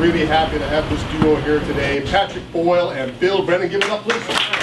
really happy to have this duo here today, Patrick Boyle and Bill Brennan. Give it up, please.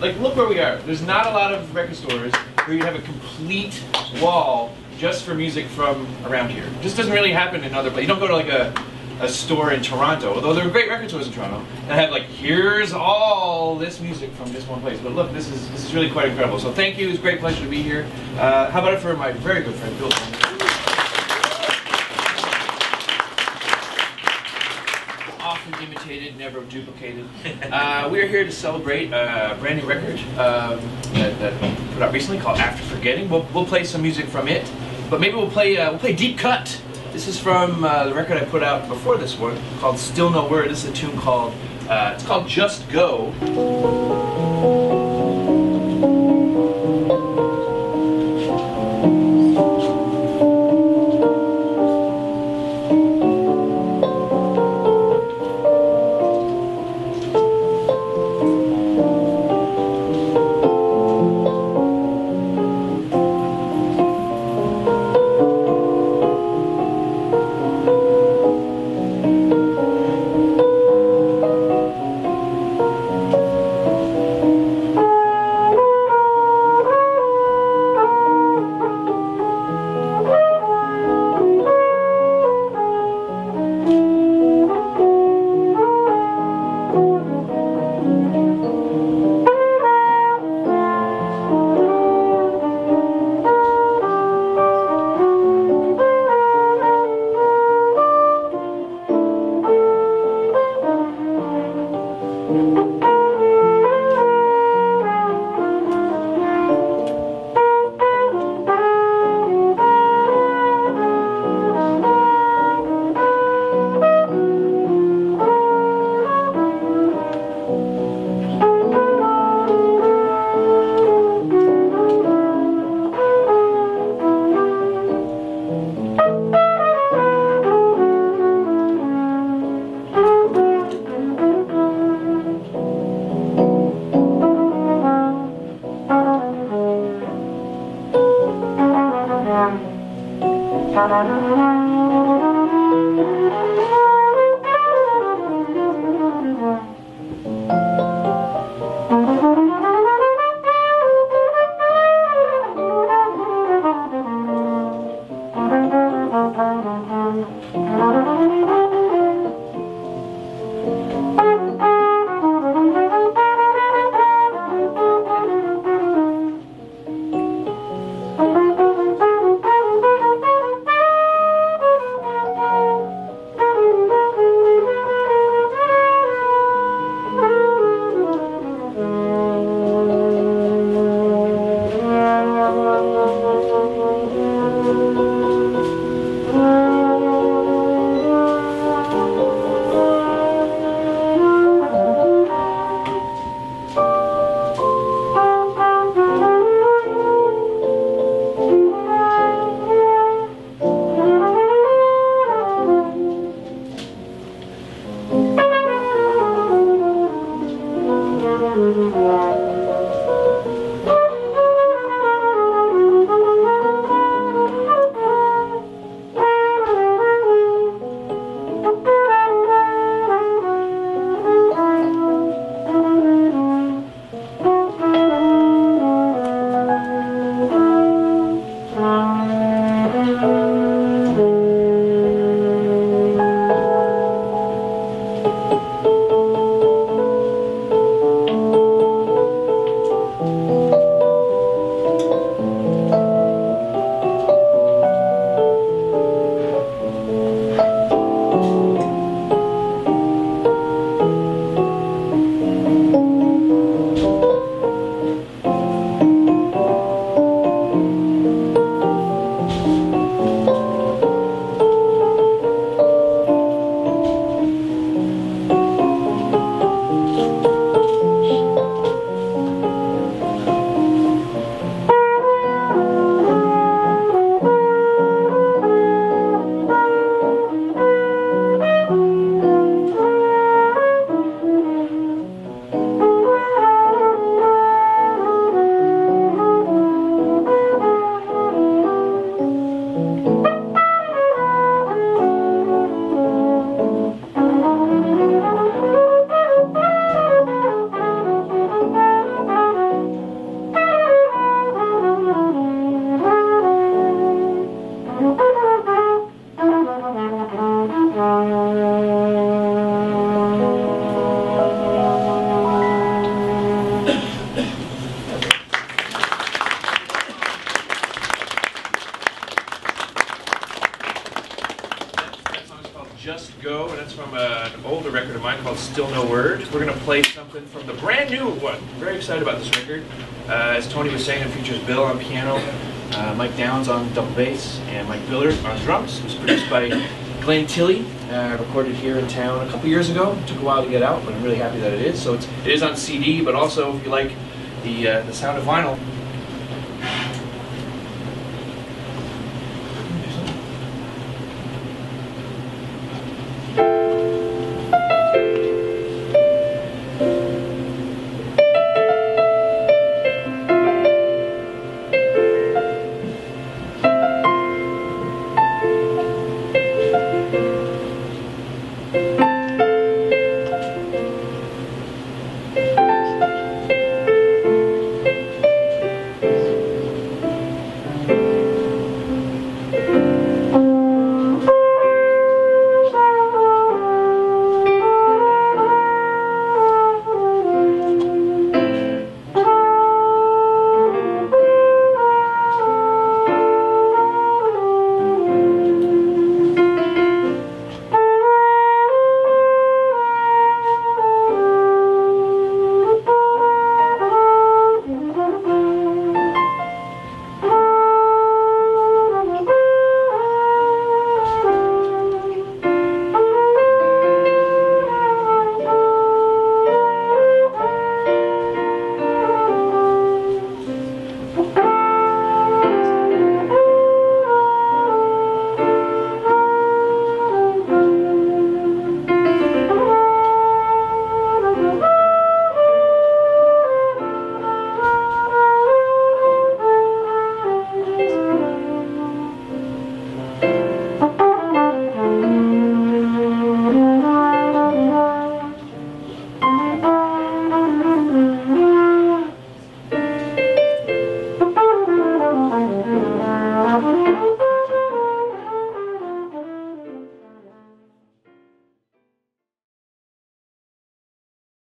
Like look where we are. There's not a lot of record stores where you have a complete wall just for music from around here. This doesn't really happen in other places. You don't go to like a a store in Toronto, although there are great record stores in Toronto, and have like here's all this music from this one place. But look, this is this is really quite incredible. So thank you. It's a great pleasure to be here. Uh, how about it for my very good friend Bill? Never duplicated. Uh, we are here to celebrate a brand new record um, that, that put out recently called After Forgetting. We'll, we'll play some music from it, but maybe we'll play uh, we'll play Deep Cut. This is from uh, the record I put out before this one called Still No Word. This is a tune called uh, it's called Just Go. Just Go, and that's from uh, an older record of mine called Still No Word. We're going to play something from the brand new one. Very excited about this record. Uh, as Tony was saying, it features Bill on piano, uh, Mike Downes on double bass, and Mike Billard on drums. It was produced by Glenn Tilly, uh, recorded here in town a couple years ago. It took a while to get out, but I'm really happy that it is. So it's, it is on CD, but also if you like the, uh, the sound of vinyl,